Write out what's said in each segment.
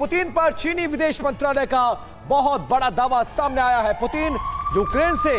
Putin पर चीनी विदेश मंत्रालय का बहुत बड़ा दावा सामने आया है। पुतिन यूक्रेन से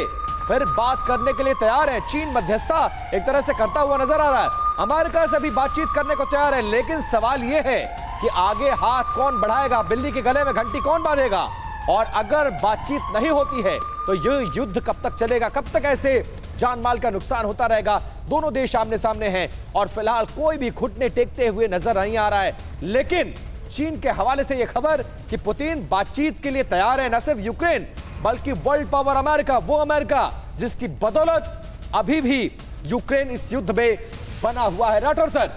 फिर बात करने के लिए तैयार है। चीन मध्यस्थता एक तरह से करता हुआ नज़र आ रहा है। अमेरिका से भी बातचीत करने को तैयार है, लेकिन सवाल यह है कि आगे हाथ कौन बढ़ाएगा? बिल्ली के गले में घंटी कौन बांधेगा? और अगर बातचीत नहीं होती है तो यह युद्ध कब तक चलेगा? कब तक ऐसे जान माल का नुकसान होता रहेगा? दोनों देश आमने सामने हैं और फ़िलहाल कोई भी घुटने टेकते हुए नज़र नहीं आ रहा है। लेकिन चीन के हवाले से यह खबर कि पुतिन बातचीत के लिए तैयार है, न सिर्फ़ यूक्रेन, बल्कि वर्ल्ड पावर अमेरिका वो अमेरिका जिसकी बदौलत अभी भी यूक्रेन इस युद्ध में बना हुआ है। राठौर सर,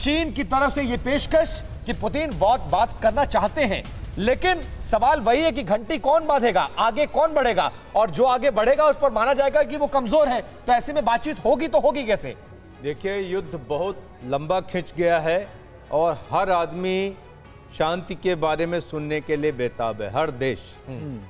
चीन की तरफ़ से यह पेशकश कि पुतिन बहुत बात करना चाहते हैं, लेकिन सवाल वही है कि घंटी कौन बांधेगा, आगे कौन बढ़ेगा, और जो आगे बढ़ेगा उस पर माना जाएगा कि वो कमज़ोर है तो ऐसे में बातचीत होगी तो होगी कैसे? देखिए, युद्ध बहुत लंबा खिंच गया है और हर आदमी शांति के बारे में सुनने के लिए बेताब है हर देश।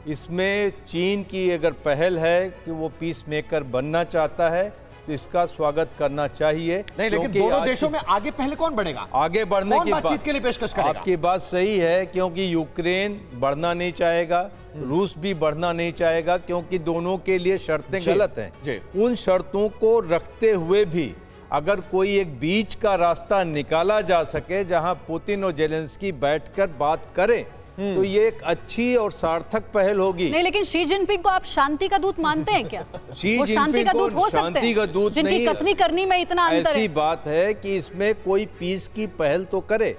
इसमें चीन की अगर पहल है कि वो पीस मेकर बनना चाहता है तो इसका स्वागत करना चाहिए नहीं लेकिन दोनों देशों में आगे पहले कौन बढ़ेगा? आगे बढ़ने की बातचीत के लिए पेशकश करेगा? आपकी बात सही है क्योंकि यूक्रेन बढ़ना नहीं चाहेगा रूस भी बढ़ना नहीं चाहेगा क्योंकि दोनों के लिए शर्तें गलत। हैं। उन शर्तों को रखते हुए भी अगर कोई एक बीच का रास्ता निकाला जा सके जहाँ पुतिन और जेलेंस्की बैठकर बात करें तो ये एक अच्छी और सार्थक पहल होगी। नहीं लेकिन शी जिनपिंग को आप शांति का दूत मानते हैं क्या? शी शांति का जिनपिंग को दूत हो सकते शांति का दूत जिनकी नहीं कथनी करनी में इतना अंतर ऐसी बात है कि इसमें कोई पीस की पहल तो करे।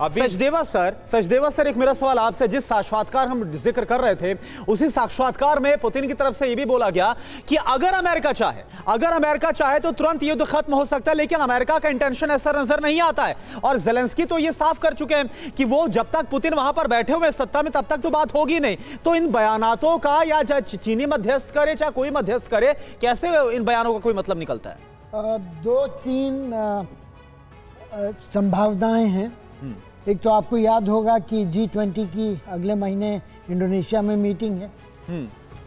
अभी सचदेवा सर सचदेवा सर एक मेरा सवाल आपसे जिस साक्षात्कार हम ज़िक्र कर रहे थे उसी साक्षात्कार में पुतिन की तरफ़ से यह भी बोला गया कि अगर अमेरिका चाहे अगर अमेरिका चाहे तो तुरंत युद्ध खत्म हो सकता है लेकिन अमेरिका का इंटेंशन ऐसा नज़र नहीं आता है। और जेलेंस्की तो ये साफ़ कर चुके हैं कि वो जब तक पुतिन वहाँ पर बैठे हैं सत्ता में तब तक तो बात होगी नहीं। तो इन बयानातों का या चाहे चीनी मध्यस्थ करे चाहे कोई मध्यस्थ करे कैसे इन बयानों का कोई मतलब निकलता है? दो तीन संभावनाएँ हैं। एक तो आपको याद होगा कि जी ट्वेंटी की अगले महीने इंडोनेशिया में मीटिंग है।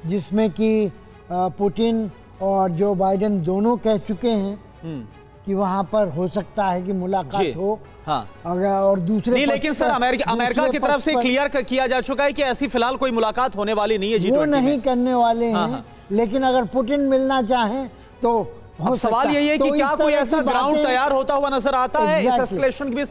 जिसमें कि पुतिन और जो बाइडेन दोनों कह चुके हैं कि वहाँ पर हो सकता है कि मुलाकात हो। हाँ। अगर और दूसरे नहीं लेकिन सर अमेरिका अमेरिका की तरफ़ से क्लियर किया जा चुका है कि ऐसी फ़िलहाल कोई मुलाकात होने वाली नहीं है जी वो नहीं करने वाले हाँ, हैं। हाँ। लेकिन अगर पुटिन मिलना चाहें तो अब सवाल यही है कि तो क्या कोई ऐसा ग्राउंड तैयार होता हुआ नज़र आता है? इस एस्केलेशन की